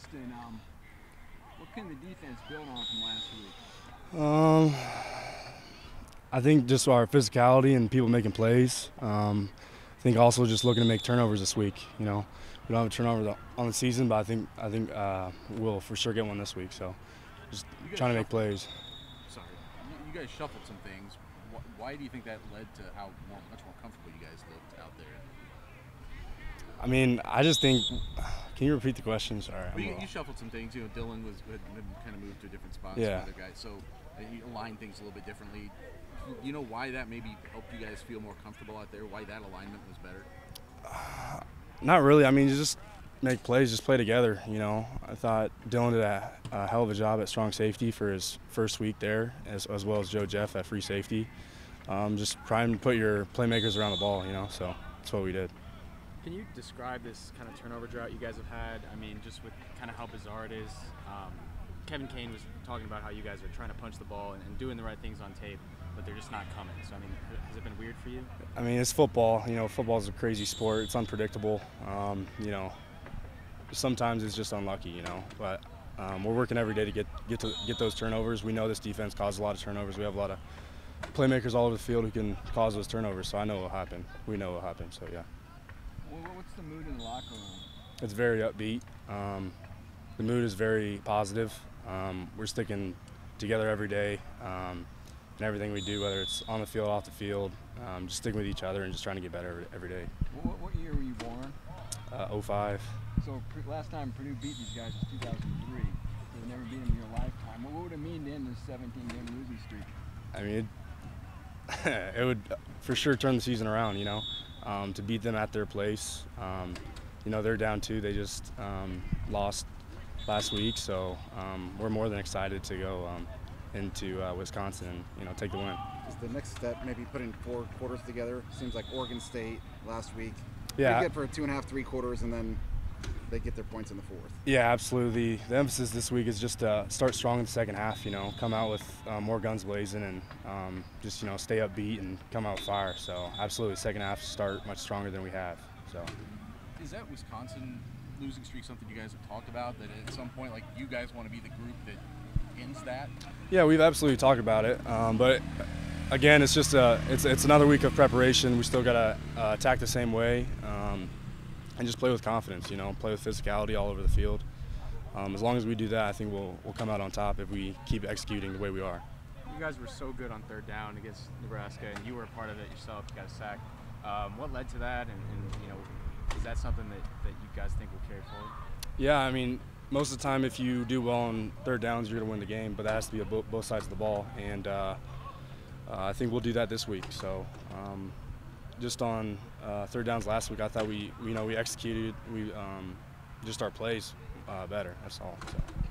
Winston. Um, what can the defense build on from last week? Um, I think just our physicality and people making plays. Um, I think also just looking to make turnovers this week. You know, we don't have a turnover on the season, but I think I think uh, we'll for sure get one this week. So just trying to make plays. Sorry, you, you guys shuffled some things. Why do you think that led to how more, much more comfortable you guys looked out there? I mean, I just think. Can you repeat the question? Sorry. Well, you, you shuffled some things. You know, Dillon was had, kind of moved to a different spot. Yeah. Other guys. So uh, you aligned things a little bit differently. You know why that maybe helped you guys feel more comfortable out there? Why that alignment was better? Not really. I mean, you just make plays, just play together. You know, I thought Dillon did a, a hell of a job at strong safety for his first week there, as, as well as Joe Jeff at free safety. Um, just trying to put your playmakers around the ball. You know, so that's what we did. Can you describe this kind of turnover drought you guys have had? I mean, just with kind of how bizarre it is. Um, Kevin Kane was talking about how you guys are trying to punch the ball and, and doing the right things on tape, but they're just not coming. So, I mean, has it been weird for you? I mean, it's football. You know, football is a crazy sport. It's unpredictable. Um, you know, sometimes it's just unlucky. You know, but um, we're working every day to get get to get those turnovers. We know this defense causes a lot of turnovers. We have a lot of playmakers all over the field who can cause those turnovers. So I know it'll happen. We know it'll happen. So yeah, what's the mood in the locker room? it's very upbeat. Um, the mood is very positive. Um, we're sticking together every day. Um, and everything we do, whether it's on the field, off the field, um, just sticking with each other and just trying to get better every, day. What, what year were you born? Uh, 05. So last time Purdue beat these guys was 2003. They've never beat them in your lifetime. What would it mean to end this 17-game losing streak? I mean, it, it would for sure turn the season around. You know, um, to beat them at their place. Um, you know, they're down two. They just um, lost last week, so um, we're more than excited to go um, into uh, Wisconsin and you know take the win. Is the next step maybe putting four quarters together? Seems like Oregon State last week. Yeah. Good for two and a half, three quarters, and then they get their points in the fourth. Yeah, absolutely. The emphasis this week is just to start strong in the second half. You know, come out with uh, more guns blazing and um, just you know stay upbeat and come out with fire. So absolutely, second half start much stronger than we have. So. Is that Wisconsin losing streak something you guys have talked about? That at some point, like you guys want to be the group that ends that? Yeah, we've absolutely talked about it, um, but again, it's just a it's it's another week of preparation. We still gotta uh, attack the same way um, and just play with confidence. You know, play with physicality all over the field. Um, as long as we do that, I think we'll we'll come out on top if we keep executing the way we are. You guys were so good on third down against Nebraska, and you were a part of it yourself. You got a sack. Um, what led to that, and, and you know, is that something that, that you guys think will carry forward? Yeah, I mean, most of the time, if you do well on third downs, you're gonna win the game. But that has to be both sides of the ball, and uh, uh, I think we'll do that this week. So, um, just on uh, third downs last week, I thought we, you know, we executed, we um, just our plays uh, better. That's all. So.